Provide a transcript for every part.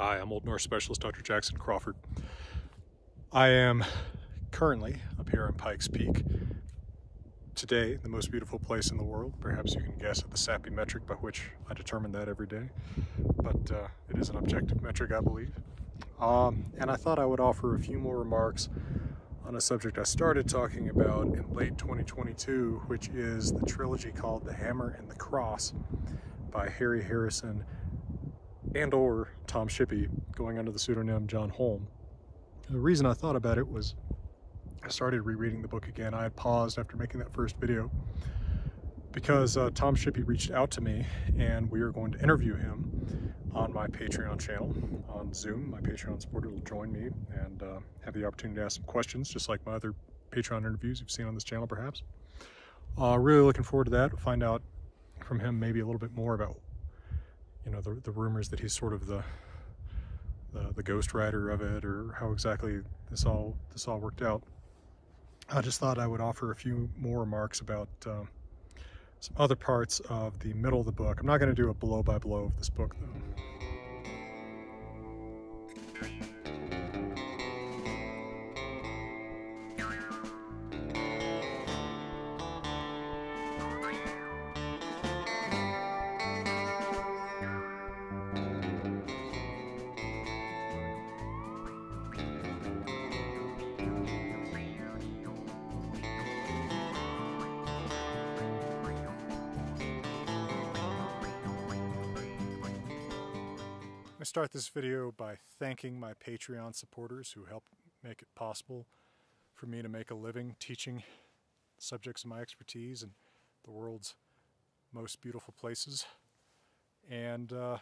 Hi, I'm Old Norse Specialist Dr. Jackson Crawford. I am currently up here in Pikes Peak. Today, the most beautiful place in the world. Perhaps you can guess at the sappy metric by which I determine that every day. But uh, it is an objective metric, I believe. Um, and I thought I would offer a few more remarks on a subject I started talking about in late 2022, which is the trilogy called The Hammer and the Cross by Harry Harrison and or Tom Shippey going under the pseudonym John Holm. The reason I thought about it was I started rereading the book again. I had paused after making that first video because uh, Tom Shippey reached out to me and we are going to interview him on my Patreon channel on Zoom. My Patreon supporter will join me and uh, have the opportunity to ask some questions, just like my other Patreon interviews you've seen on this channel, perhaps. Uh, really looking forward to that. Find out from him maybe a little bit more about you know, the, the rumors that he's sort of the, the, the ghost writer of it or how exactly this all, this all worked out. I just thought I would offer a few more remarks about uh, some other parts of the middle of the book. I'm not going to do a blow by blow of this book though. Start this video by thanking my Patreon supporters who help make it possible for me to make a living teaching subjects of my expertise in the world's most beautiful places. And uh,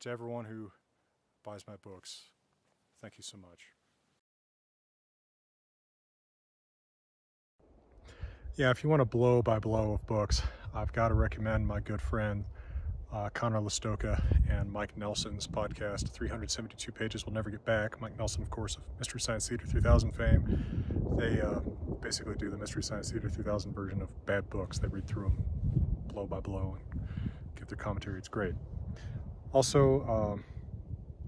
to everyone who buys my books, thank you so much. Yeah, if you want a blow by blow of books, I've got to recommend my good friend uh, Conor Lastowka and Mike Nelson's podcast, 372 Pages Will Never Get Back. Mike Nelson, of course, of Mystery Science Theater 3000 fame. They uh, basically do the Mystery Science Theater 3000 version of bad books. They read through them blow by blow and give their commentary. It's great. Also, um,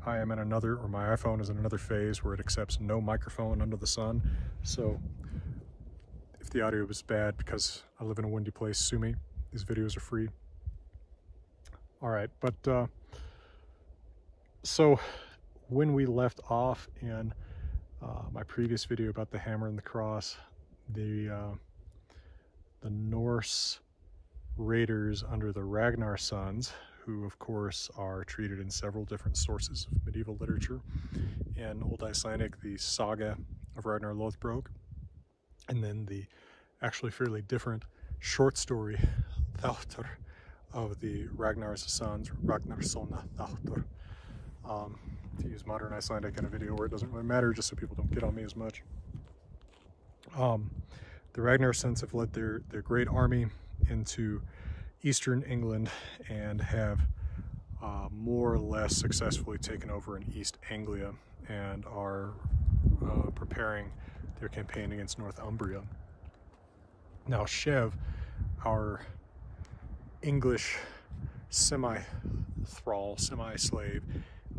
I am in another, or my iPhone is in another phase where it accepts no microphone under the sun. So if the audio is bad because I live in a windy place, sue me. These videos are free. All right, but uh, so when we left off in uh, my previous video about the hammer and the cross, the uh, the Norse raiders under the Ragnar sons, who of course are treated in several different sources of medieval literature. In Old Icelandic, the saga of Ragnar Lothbrok, and then the actually fairly different short story, Thautur, of the Ragnar's sons, Ragnarsona Thautur. Um, to use modern Icelandic in a video where it doesn't really matter, just so people don't get on me as much. Um, the Ragnar sons have led their, their great army into eastern England and have uh, more or less successfully taken over in East Anglia and are uh, preparing their campaign against Northumbria. Now, Shef, our English semi-thrall, semi-slave.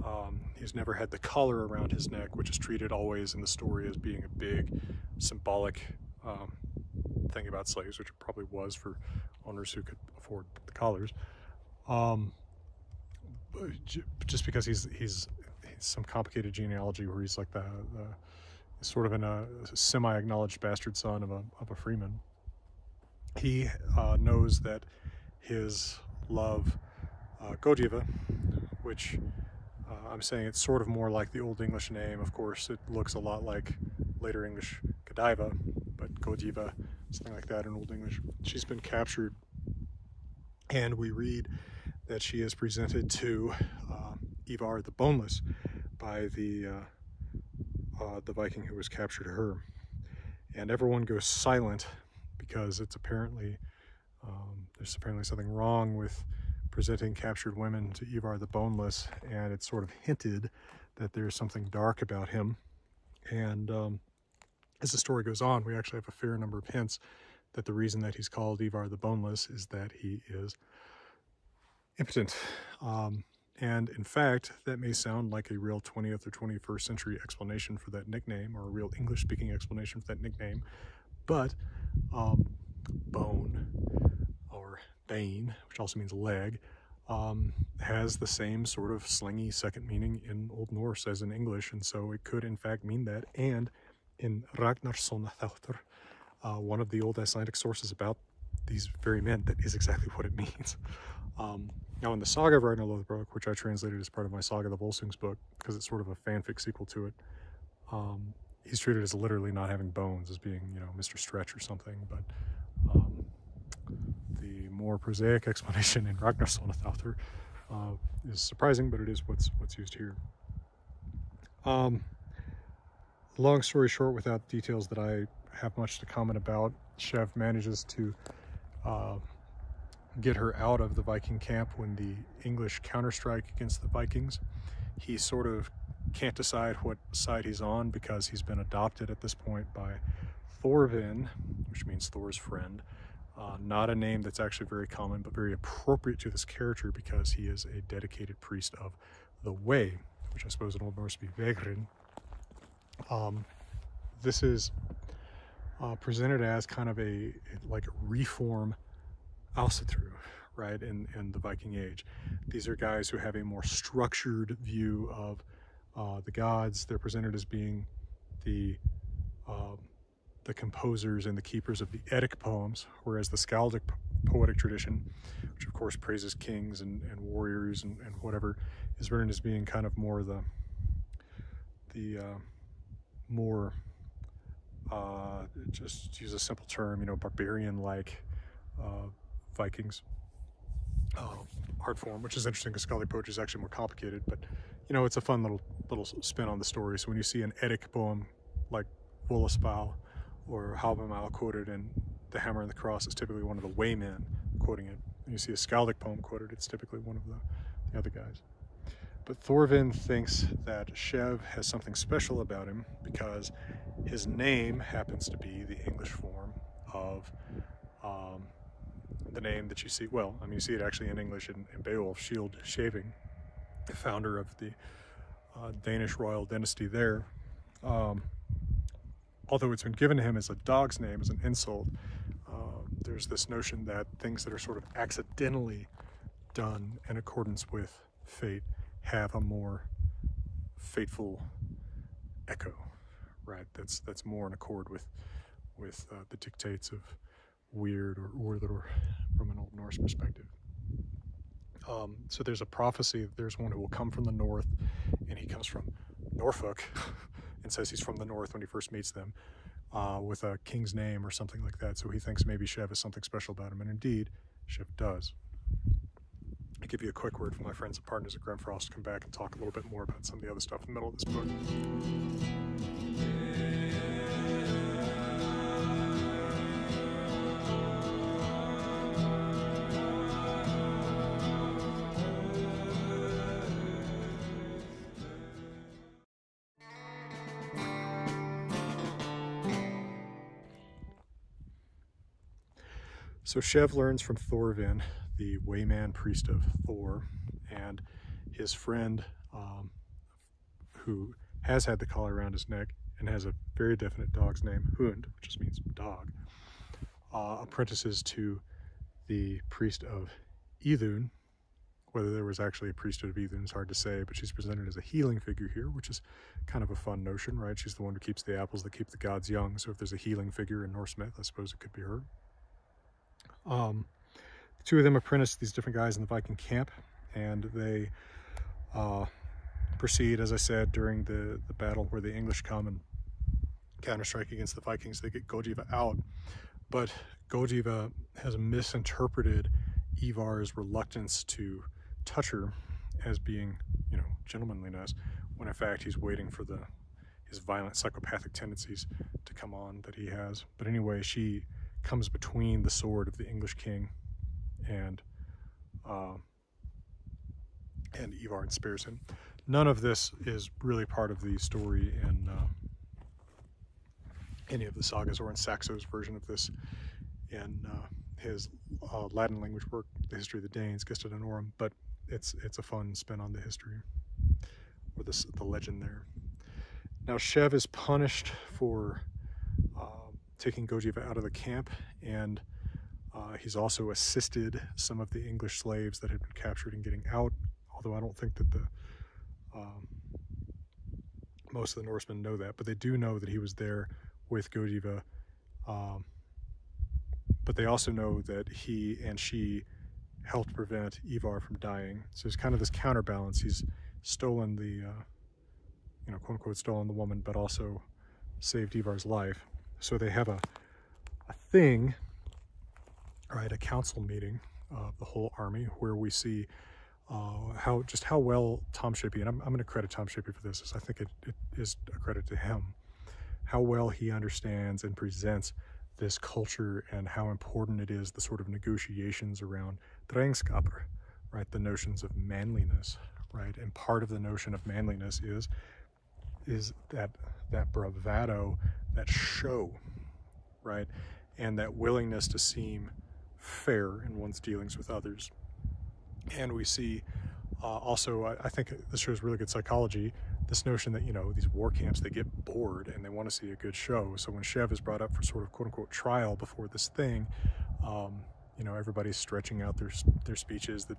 Um, he's never had the collar around his neck, which is treated always in the story as being a big symbolic um, thing about slaves, which it probably was for owners who could afford the collars. Um, just because he's, he's, he's some complicated genealogy where he's like the, the sort of in a semi-acknowledged bastard son of a, of a freeman. He uh, knows that his love uh, Godiva, which uh, I'm saying it's sort of more like the Old English name. Of course, it looks a lot like later English Godiva, but Godiva, something like that in Old English. She's been captured, and we read that she is presented to uh, Ivar the Boneless by the uh, uh, the Viking who was captured her. And everyone goes silent because it's apparently um, there's apparently something wrong with presenting captured women to Ivar the Boneless, and it's sort of hinted that there's something dark about him. And um, as the story goes on, we actually have a fair number of hints that the reason that he's called Ivar the Boneless is that he is impotent. Um, And in fact, that may sound like a real 20th or 21st century explanation for that nickname, or a real English speaking explanation for that nickname. But um, bone, or bane, which also means leg, um, has the same sort of slingy second meaning in Old Norse as in English, and so it could in fact mean that. And in Ragnarssonarþáttur, uh, one of the old Icelandic sources about these very men, that is exactly what it means. Um, now, in the Saga of Ragnar Lothbrok, which I translated as part of my Saga the Volsungs book, because it's sort of a fanfic sequel to it, um, he's treated as literally not having bones, as being, you know, Mr. Stretch or something. But more prosaic explanation in Ragnarssonarþáttur uh, is surprising, but it is what's what's used here. Um, long story short, without details that I have much to comment about, Shef manages to uh, get her out of the Viking camp when the English counterstrike against the Vikings. He sort of can't decide what side he's on because he's been adopted at this point by Thorvin, which means Thor's friend. Uh, not a name that's actually very common, but very appropriate to this character because he is a dedicated priest of the Way, which I suppose in Old Norse be Vegrin. Um, this is uh, presented as kind of a like reform Ásatrú, right, in, in the Viking Age. These are guys who have a more structured view of uh, the gods. They're presented as being the uh, the composers and the keepers of the Eddic poems, whereas the Skaldic poetic tradition, which of course praises kings and, and warriors and, and whatever, is written as being kind of more the the uh, more uh, just use a simple term, you know, barbarian-like uh, Vikings uh, art form, which is interesting because Skaldic poetry is actually more complicated, but you know, it's a fun little little spin on the story. So when you see an Eddic poem like Völuspá or Hávamál quoted in The Hammer and the Cross, is typically one of the Waymen quoting it. And you see a Skaldic poem quoted, it's typically one of the, the other guys. But Thorvin thinks that Shef has something special about him because his name happens to be the English form of um, the name that you see, well, I mean, you see it actually in English in, in Beowulf, Scyld Scefing, the founder of the uh, Danish royal dynasty there. Um, although it's been given to him as a dog's name, as an insult, uh, there's this notion that things that are sort of accidentally done in accordance with fate have a more fateful echo, right? That's that's more in accord with with uh, the dictates of wyrd or Urður from an Old Norse perspective. Um, so there's a prophecy there's one who will come from the north, and he comes from Norfolk and says he's from the north when he first meets them uh, with a king's name or something like that. So he thinks maybe Shef has something special about him, and indeed, Shef does. I'll give you a quick word from my friends and partners at Grimfrost to come back and talk a little bit more about some of the other stuff in the middle of this book. So Shef learns from Thorvin, the Wayman priest of Thor, and his friend, um, who has had the collar around his neck and has a very definite dog's name, Hund, which just means dog, uh, apprentices to the priest of Idun. Whether there was actually a priesthood of Idun is hard to say, but she's presented as a healing figure here, which is kind of a fun notion, right? She's the one who keeps the apples that keep the gods young. So if there's a healing figure in Norse myth, I suppose it could be her. Um, two of them apprentice these different guys in the Viking camp, and they uh, proceed, as I said, during the, the battle where the English come and counterstrike against the Vikings. They get Godiva out, but Godiva has misinterpreted Ivar's reluctance to touch her as being, you know, gentlemanliness, when in fact he's waiting for the his violent psychopathic tendencies to come on that he has. But anyway, she comes between the sword of the English king and uh, and Ivar and spares him. None of this is really part of the story in uh, any of the sagas or in Saxo's version of this in uh, his uh, Latin language work, The History of the Danes, Gesta Danorum, but it's it's a fun spin on the history or the, the legend there. Now Shef is punished for taking Gojiva out of the camp and uh, he's also assisted some of the English slaves that had been captured in getting out, although I don't think that the um, most of the Norsemen know that, but they do know that he was there with Godiva. Um, but they also know that he and she helped prevent Ivar from dying. So it's kind of this counterbalance. He's stolen the, uh, you know, quote unquote, stolen the woman, but also saved Ivar's life. So they have a, a thing, right, a council meeting of the whole army where we see uh, how just how well Tom Shippey, and I'm, I'm going to credit Tom Shippey for this, I think it, it is a credit to him, how well he understands and presents this culture and how important it is, the sort of negotiations around drengskaper, right, the notions of manliness, right, and part of the notion of manliness is is that that bravado, that show, right, and that willingness to seem fair in one's dealings with others. And we see uh, also, I, I, think this shows really good psychology, this notion that, you know, these war camps, they get bored and they want to see a good show. So when Shef is brought up for sort of quote unquote trial before this thing, um, you know, everybody's stretching out their, their speeches that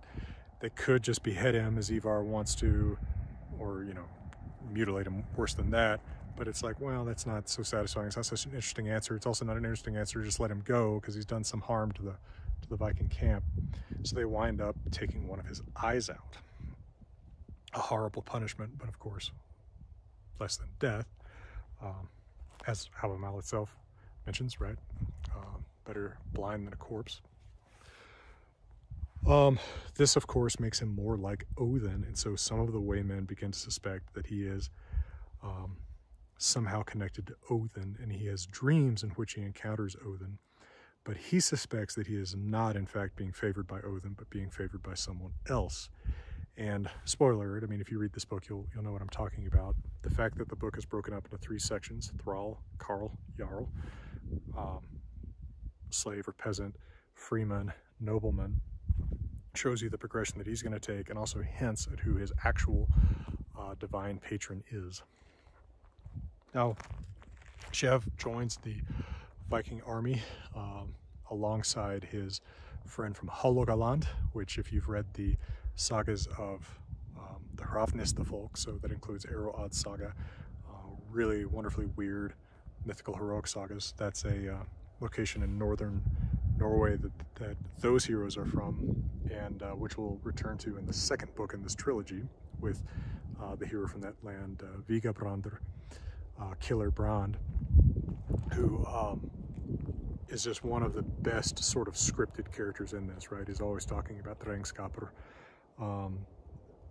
they could just behead him as Ivar wants to, or, you know, mutilate him worse than that. But it's like, well, that's not so satisfying. It's not such an interesting answer. It's also not an interesting answer. Just let him go because he's done some harm to the to the Viking camp. So they wind up taking one of his eyes out. A horrible punishment, but of course, less than death, um, as Havamal itself mentions, right? Um, better blind than a corpse. Um, this, of course, makes him more like Odin, and so some of the waymen begin to suspect that he is um, somehow connected to Odin, and he has dreams in which he encounters Odin but he suspects that he is not in fact being favored by Odin, but being favored by someone else. And spoiler alert, I mean, if you read this book, you'll, you'll know what I'm talking about. The fact that the book is broken up into three sections, Thrall, Carl, Jarl, um, slave or peasant, freeman, nobleman, shows you the progression that he's going to take and also hints at who his actual uh, divine patron is. Now, Shef joins the Viking army um, alongside his friend from Hålogaland, which if you've read the sagas of um, the Hrafnistafolk, so that includes Odd Saga, uh, really wonderfully weird mythical heroic sagas. That's a uh, location in northern Norway that, that those heroes are from, and uh, which we'll return to in the second book in this trilogy with uh, the hero from that land, uh, Viga Brandur, uh, Killer Brand who um, is just one of the best sort of scripted characters in this, right? He's always talking about Drengskaper, um,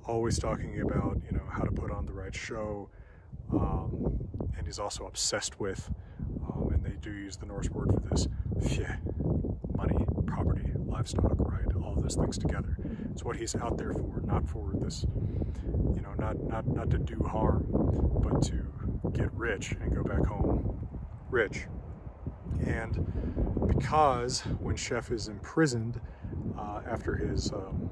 always talking about, you know, how to put on the right show, um, and he's also obsessed with, um, and they do use the Norse word for this, fje, money, property, livestock, right? All those things together. It's what he's out there for, not for this, you know, not, not, not to do harm, but to get rich and go back home rich. And because when Shef is imprisoned uh, after his, um,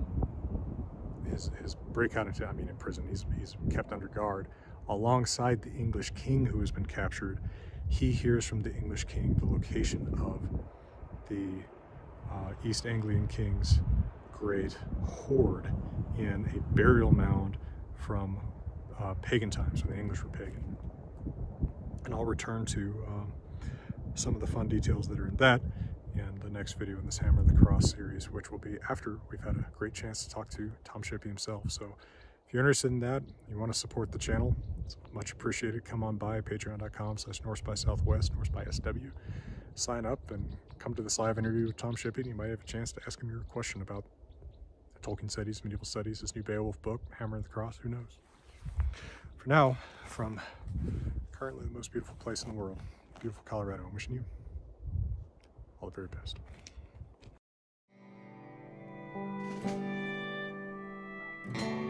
his his breakout into I mean in prison, he's he's kept under guard alongside the English king who has been captured. He hears from the English king the location of the uh, East Anglian king's great hoard in a burial mound from uh, pagan times when the English were pagan and I'll return to um, some of the fun details that are in that in the next video in this Hammer of the Cross series, which will be after we've had a great chance to talk to Tom Shippey himself. So if you're interested in that, you want to support the channel, it's much appreciated. Come on by patreon.com slash Norse by Southwest, Norse by SW. Sign up and come to this live interview with Tom Shippey and you might have a chance to ask him your question about Tolkien studies, medieval studies, his new Beowulf book, Hammer of the Cross, who knows. For now, from currently the most beautiful place in the world, beautiful Colorado. I'm wishing you all the very best. Thank you.